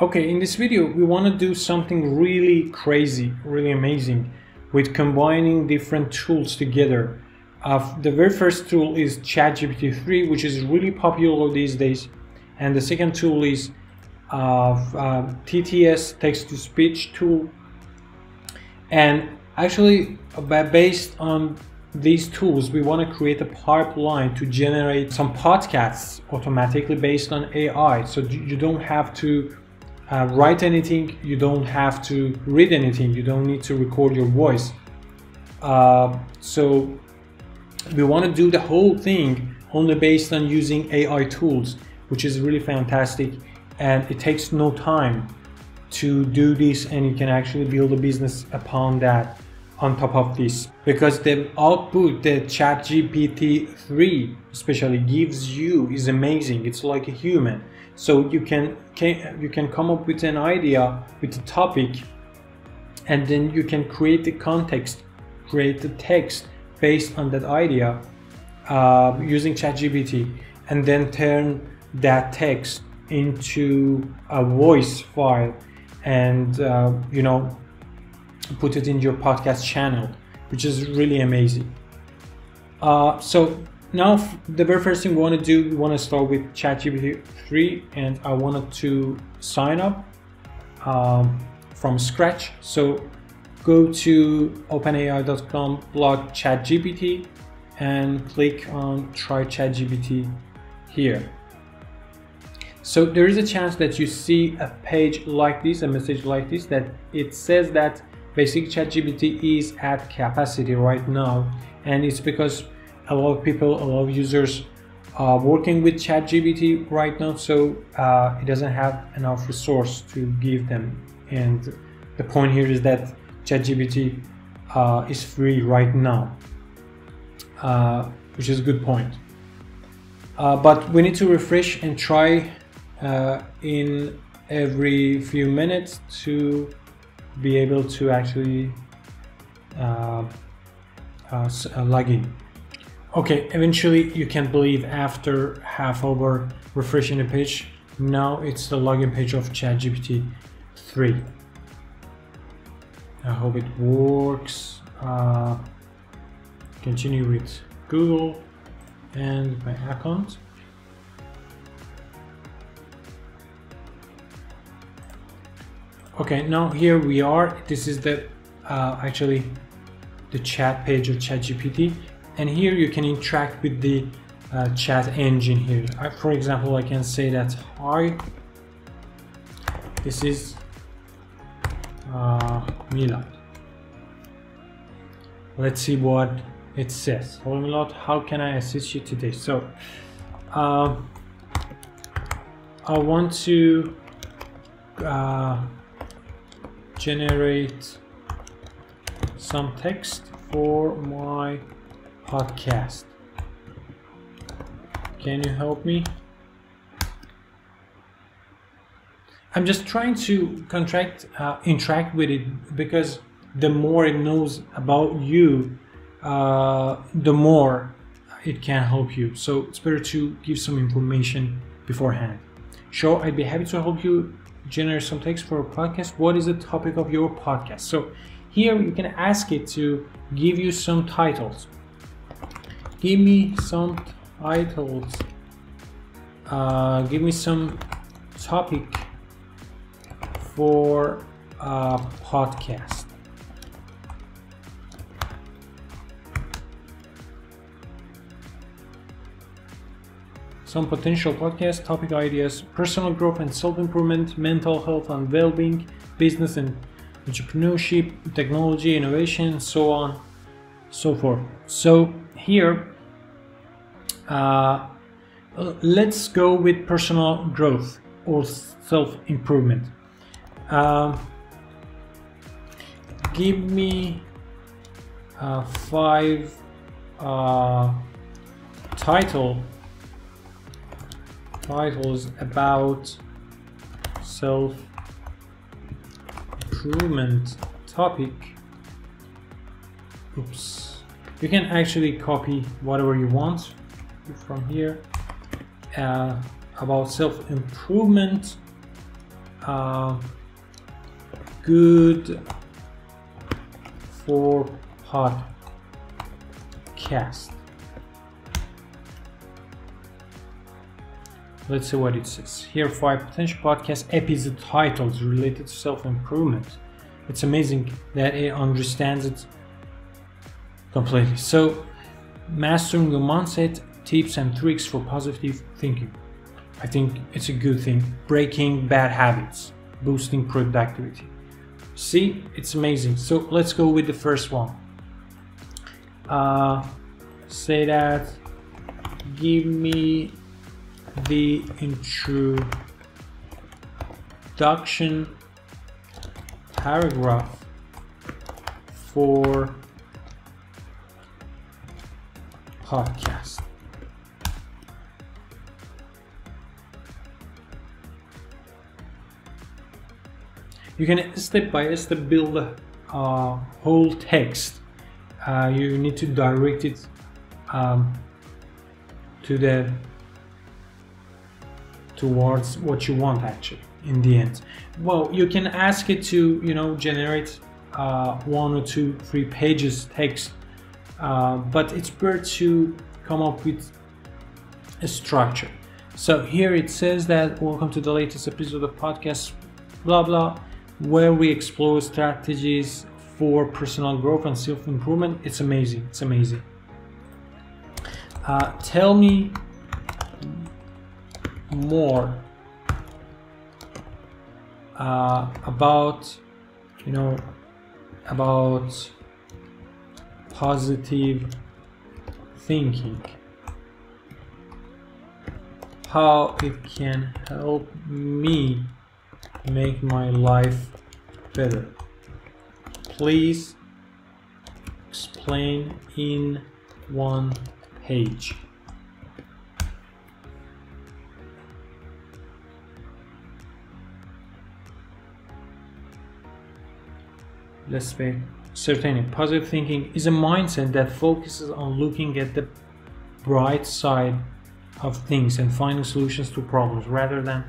Okay, in this video we want to do something really crazy, really amazing with combining different tools together. Uh, the very first tool is ChatGPT 3 which is really popular these days. And the second tool is uh, uh, TTS text-to-speech tool. And actually based on these tools we want to create a pipeline to generate some podcasts automatically based on AI so you don't have to uh, write anything, you don't have to read anything, you don't need to record your voice. Uh, so we want to do the whole thing only based on using AI tools, which is really fantastic and it takes no time to do this and you can actually build a business upon that on top of this. Because the output that ChatGPT 3 especially gives you is amazing. It's like a human so you can, can you can come up with an idea with a topic and then you can create the context create the text based on that idea uh, using ChatGPT and then turn that text into a voice file and uh, you know put it in your podcast channel, which is really amazing. Uh, so now the very first thing we want to do, we want to start with ChatGPT 3 and I wanted to sign up um, from scratch. So go to openai.com blog ChatGPT and click on try ChatGPT here. So there is a chance that you see a page like this, a message like this, that it says that basic ChatGPT is at capacity right now and it's because a lot of people, a lot of users are working with ChatGPT right now so uh, it doesn't have enough resource to give them and the point here is that ChatGPT uh, is free right now uh, which is a good point uh, but we need to refresh and try uh, in every few minutes to be able to actually uh, uh, uh, log in. Okay, eventually you can believe after half hour refreshing the page, now it's the login page of ChatGPT 3. I hope it works. Uh, continue with Google and my account. okay now here we are this is the uh, actually the chat page of ChatGPT and here you can interact with the uh, chat engine here. I, for example I can say that hi this is uh, let's see what it says. Hello Milad how can I assist you today? So uh, I want to uh, generate some text for my podcast. Can you help me? I'm just trying to contract, uh, interact with it because the more it knows about you, uh, the more it can help you. So it's better to give some information beforehand. Sure, I'd be happy to help you generate some text for a podcast what is the topic of your podcast so here you can ask it to give you some titles give me some titles uh, give me some topic for a podcast some potential podcast topic ideas, personal growth and self-improvement, mental health and well-being, business and entrepreneurship, technology, innovation, so on, so forth. So here, uh, let's go with personal growth or self-improvement. Uh, give me uh, five uh, title titles about self improvement topic oops you can actually copy whatever you want from here. Uh, about self improvement uh, good for podcast. Let's see what it says. Here five potential podcast episode titles related to self-improvement. It's amazing that it understands it completely. So mastering your mindset tips and tricks for positive thinking. I think it's a good thing. Breaking bad habits boosting productivity. See it's amazing. So let's go with the first one. Uh, say that give me the introduction paragraph for podcast. You can step by step build a uh, whole text. Uh, you need to direct it um, to the towards what you want actually in the end well you can ask it to you know generate uh, one or two three pages text uh, but it's better to come up with a structure. So here it says that welcome to the latest episode of podcast blah blah where we explore strategies for personal growth and self-improvement. It's amazing it's amazing. Uh, tell me more uh, about you know about positive thinking. How it can help me make my life better. Please explain in one page. Let's say certainly positive thinking is a mindset that focuses on looking at the bright side of things and finding solutions to problems rather than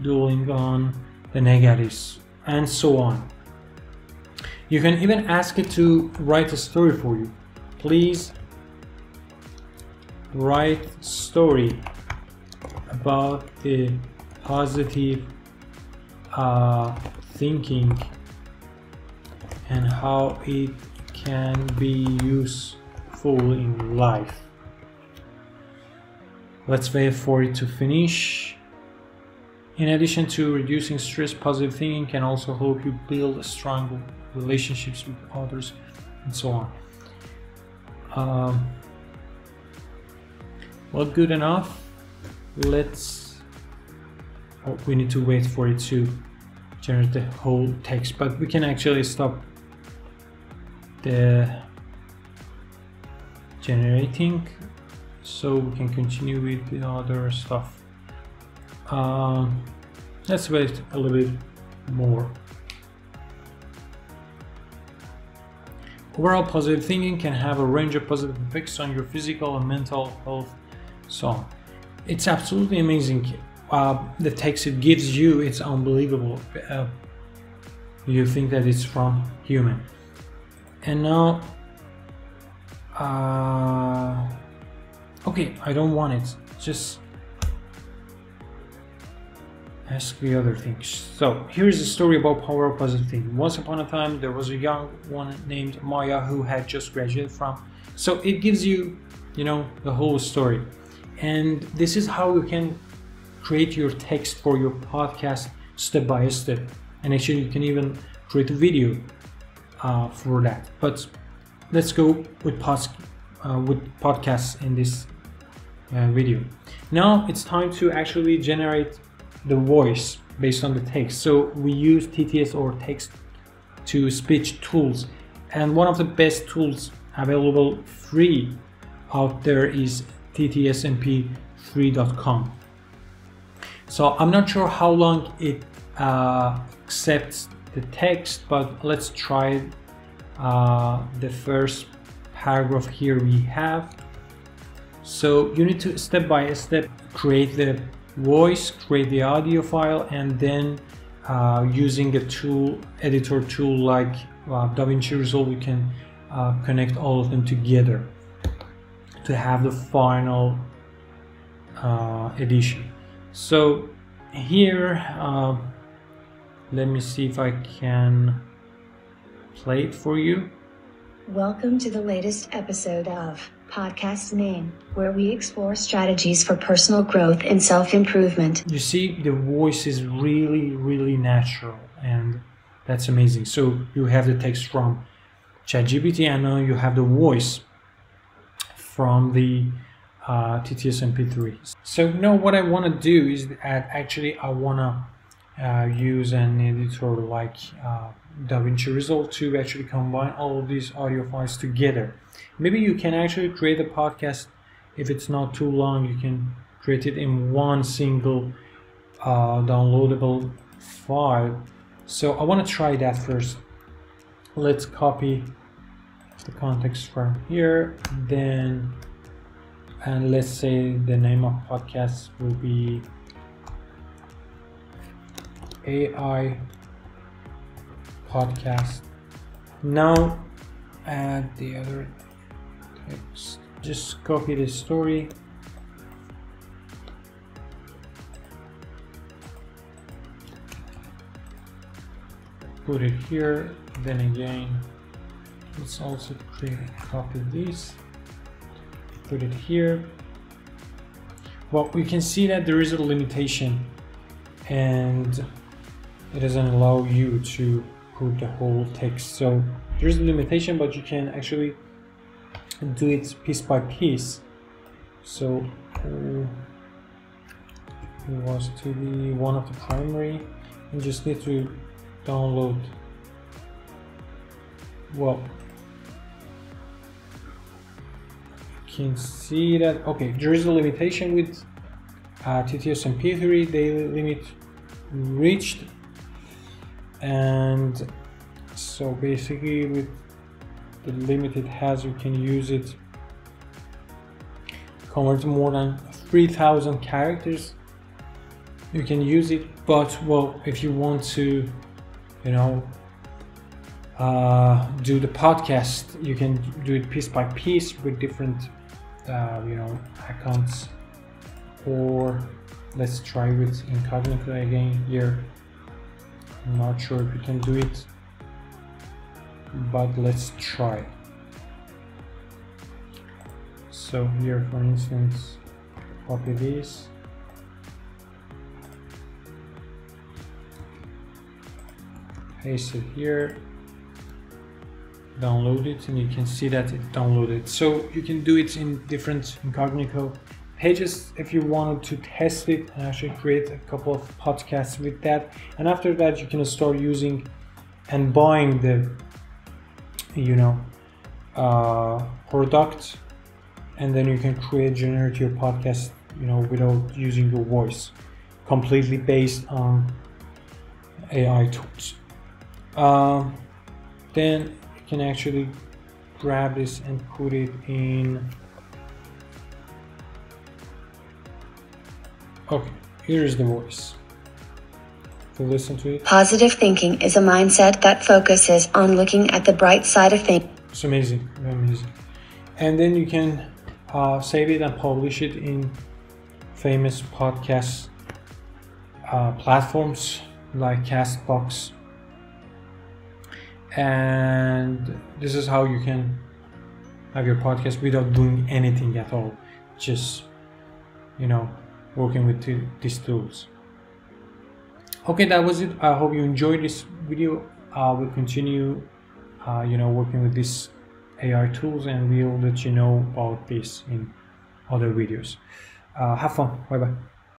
dwelling on the negatives and so on. You can even ask it to write a story for you. Please write story about the positive uh, thinking how it can be useful in life. Let's wait for it to finish. In addition to reducing stress, positive thinking can also help you build strong relationships with others and so on. Um, well, good enough. Let's. Oh, we need to wait for it to generate the whole text, but we can actually stop the generating so we can continue with the other stuff. Um, let's wait a little bit more. Overall positive thinking can have a range of positive effects on your physical and mental health so it's absolutely amazing uh, the text it gives you it's unbelievable uh, you think that it's from human and now uh, okay I don't want it. Just ask the other things. So here's a story about power of positive thinking once upon a time there was a young one named Maya who had just graduated from so it gives you you know the whole story. And this is how you can create your text for your podcast step by step. And actually you can even create a video uh, for that. But let's go with, pos- uh, with podcasts in this uh, video. Now it's time to actually generate the voice based on the text. So we use TTS or text to speech tools. And one of the best tools available free out there is ttsmp3.com. So I'm not sure how long it uh, accepts the text, but let's try uh, the first paragraph here we have. So you need to step by step create the voice, create the audio file, and then uh, using a tool, editor tool like uh, DaVinci Resolve, you can uh, connect all of them together to have the final uh, edition. So here, uh, let me see if I can play it for you. Welcome to the latest episode of Podcast Name, where we explore strategies for personal growth and self improvement. You see, the voice is really, really natural, and that's amazing. So you have the text from ChatGPT, and now you have the voice from the uh, TTS MP3. So now what I want to do is that actually I want to uh, use an editor like uh, DaVinci Resolve to actually combine all of these audio files together. Maybe you can actually create a podcast if it's not too long. You can create it in one single uh, downloadable file. So I want to try that first. Let's copy the context from here, then, and let's say the name of podcast will be AI podcast. Now add the other text. Just copy the story. Put it here, then again, let's also create copy this, put it here. Well, we can see that there is a limitation and it doesn't allow you to put the whole text. So there's a limitation, but you can actually do it piece by piece. So uh, it was to be one of the primary. You just need to download. Well, you can see that. Okay, there is a limitation with uh, TTS MP3. Daily limit reached and so basically with the limit it has you can use it convert more than 3000 characters. You can use it but well if you want to you know uh, do the podcast you can do it piece by piece with different uh, you know accounts. Or let's try with incognito again here Not sure if we can do it, but let's try. So here, for instance, copy this. Paste it here, download it, and you can see that it downloaded. So you can do it in different incognito pages if you wanted to test it and actually create a couple of podcasts with that. And after that you can start using and buying the you know uh, product. And then you can create generate your podcast you know without using your voice. Completely based on AI tools. Uh, then you can actually grab this and put it in Okay, here is the voice. To listen to it. Positive thinking is a mindset that focuses on looking at the bright side of things. It's amazing, amazing. And then you can uh, save it and publish it in famous podcast uh, platforms like Castbox. And this is how you can have your podcast without doing anything at all. Just, you know, working with these tools. Okay that was it. I hope you enjoyed this video. Uh, we'll continue uh, you know working with these AI tools and we'll let you know about this in other videos. Uh, have fun. Bye bye